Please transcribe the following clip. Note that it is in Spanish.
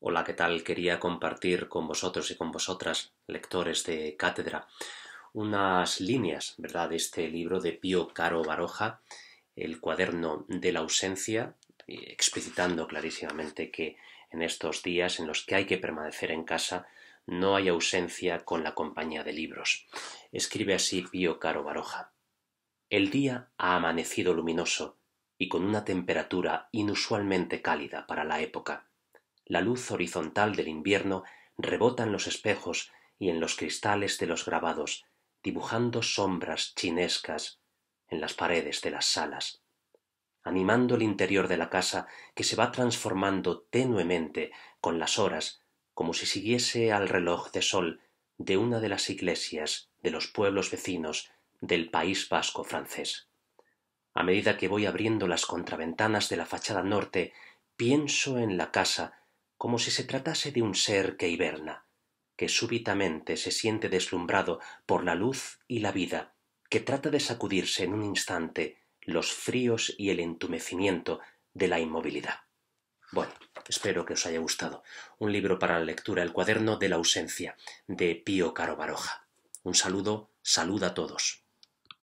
Hola, ¿qué tal? Quería compartir con vosotros y con vosotras, lectores de cátedra, unas líneas, ¿verdad?, de este libro de Pío Caro Baroja, El cuaderno de la ausencia, explicitando clarísimamente que en estos días en los que hay que permanecer en casa no hay ausencia con la compañía de libros. Escribe así Pío Caro Baroja. El día ha amanecido luminoso y con una temperatura inusualmente cálida para la época. La luz horizontal del invierno rebota en los espejos y en los cristales de los grabados, dibujando sombras chinescas en las paredes de las salas, animando el interior de la casa que se va transformando tenuemente con las horas como si siguiese al reloj de sol de una de las iglesias de los pueblos vecinos del país vasco francés. A medida que voy abriendo las contraventanas de la fachada norte, pienso en la casa como si se tratase de un ser que hiberna, que súbitamente se siente deslumbrado por la luz y la vida, que trata de sacudirse en un instante los fríos y el entumecimiento de la inmovilidad. Bueno, espero que os haya gustado. Un libro para la lectura, El cuaderno de la ausencia, de Pío Caro Baroja. Un saludo, salud a todos.